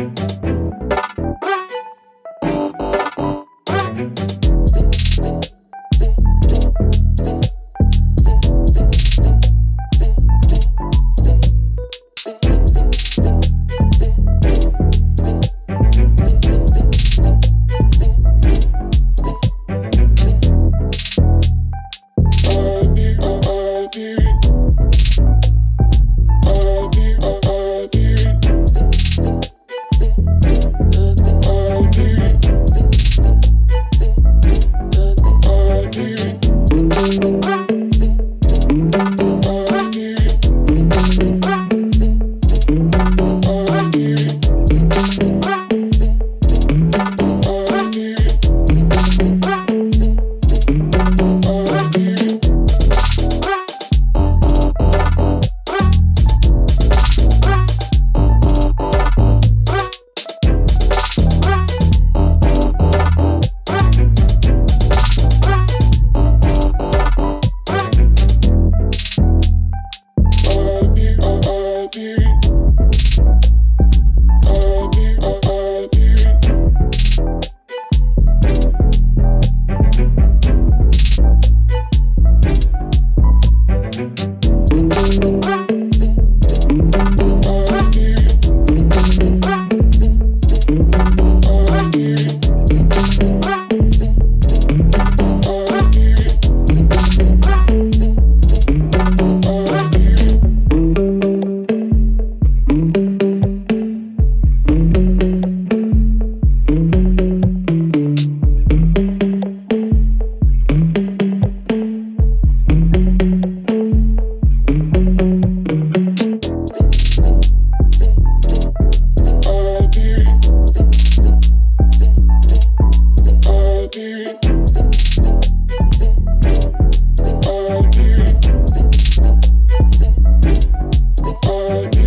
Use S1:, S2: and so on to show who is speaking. S1: Thank you. world.